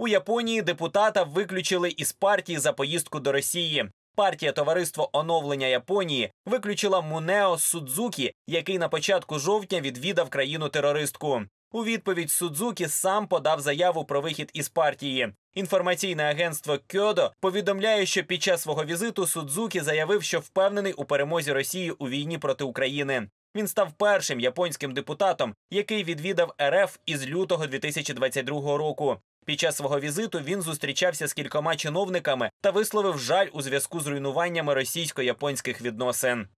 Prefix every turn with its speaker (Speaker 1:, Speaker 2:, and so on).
Speaker 1: У Японії депутата виключили із партії за поїздку до Росії. Партія Товариство оновлення Японії виключила Мунео Судзукі, який на початку жовтня відвідав країну терористку. У відповідь Судзукі сам подав заяву про вихід із партії. Інформаційне агентство Кьодо повідомляє, що під час свого візиту Судзукі заявив, що впевнений у перемозі Росії у війні проти України. Він став першим японським депутатом, який відвідав РФ із лютого 2022 року. Під час свого візиту він зустрічався з кількома чиновниками та висловив жаль у зв'язку з руйнуваннями російсько-японських відносин.